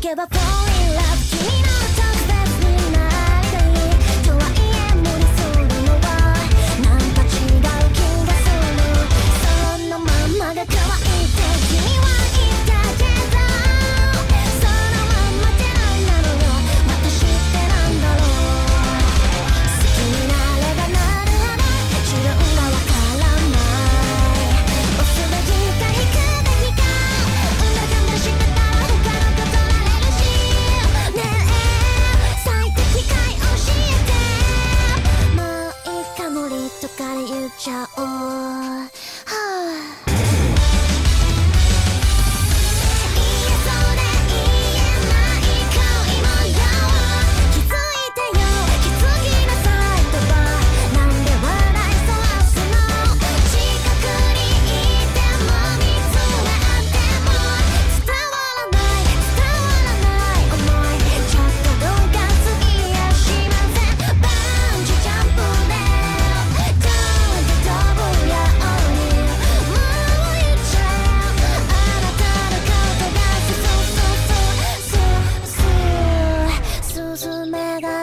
けば fall in love. 君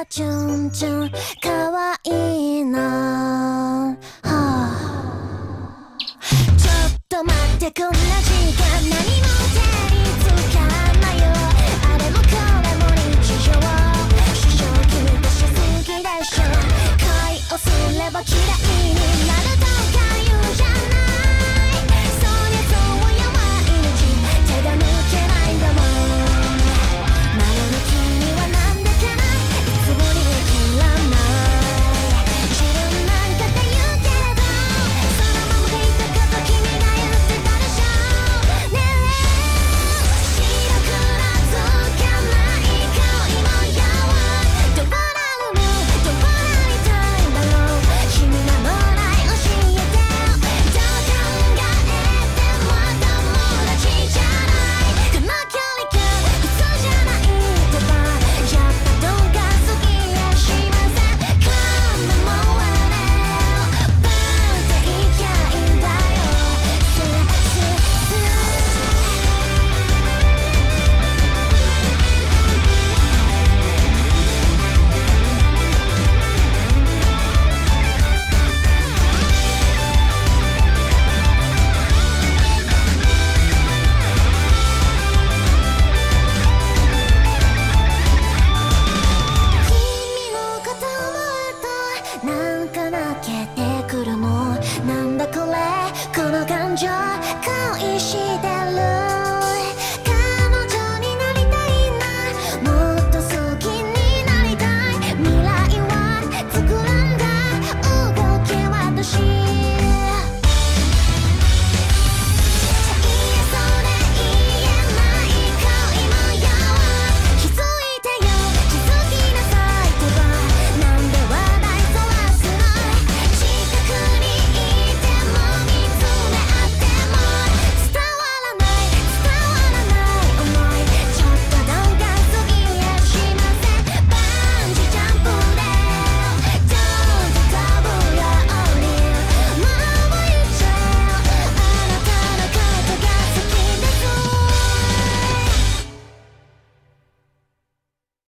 チュンチュンかわいいな、はあ、ちょっと待ってくん